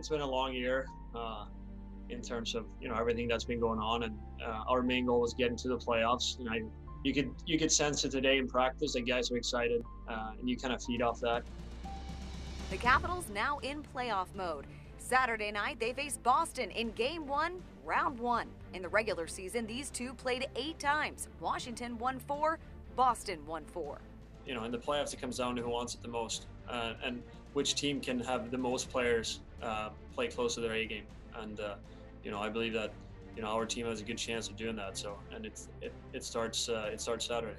it's been a long year uh, in terms of you know everything that's been going on, and uh, our main goal was getting to the playoffs. And I, you could you could sense it today in practice. that guys are excited, uh, and you kind of feed off that. The Capitals now in playoff mode. Saturday night, they face Boston in Game 1, Round 1. In the regular season, these two played eight times. Washington won four, Boston won four. You know, in the playoffs, it comes down to who wants it the most uh, and which team can have the most players uh, play close to their A game. And, uh, you know, I believe that, you know, our team has a good chance of doing that. So, and it's, it, it starts, uh, it starts Saturday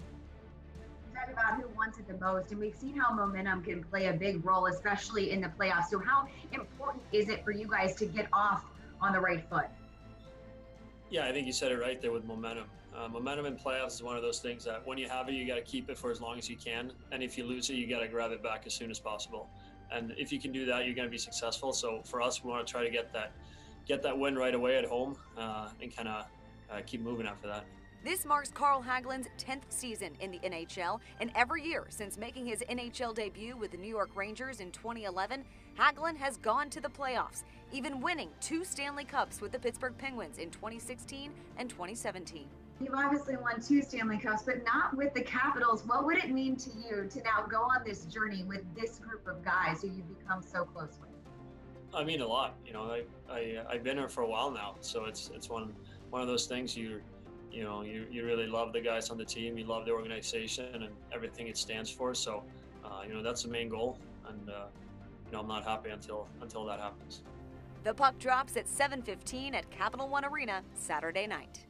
talk about who wants it the most, and we've seen how momentum can play a big role, especially in the playoffs. So, how important is it for you guys to get off on the right foot? Yeah, I think you said it right there with momentum. Uh, momentum in playoffs is one of those things that when you have it, you got to keep it for as long as you can, and if you lose it, you got to grab it back as soon as possible. And if you can do that, you're going to be successful. So for us, we want to try to get that get that win right away at home uh, and kind of uh, keep moving after that. This marks Carl Hagelin's 10th season in the NHL, and every year since making his NHL debut with the New York Rangers in 2011, Hagelin has gone to the playoffs, even winning two Stanley Cups with the Pittsburgh Penguins in 2016 and 2017. You've obviously won two Stanley Cups, but not with the Capitals. What would it mean to you to now go on this journey with this group of guys who you've become so close with? I mean a lot. You know, I, I I've been here for a while now, so it's it's one one of those things you you know, you, you really love the guys on the team, you love the organization and everything it stands for. So, uh, you know, that's the main goal. And, uh, you know, I'm not happy until until that happens. The puck drops at 7:15 at Capital One Arena Saturday night.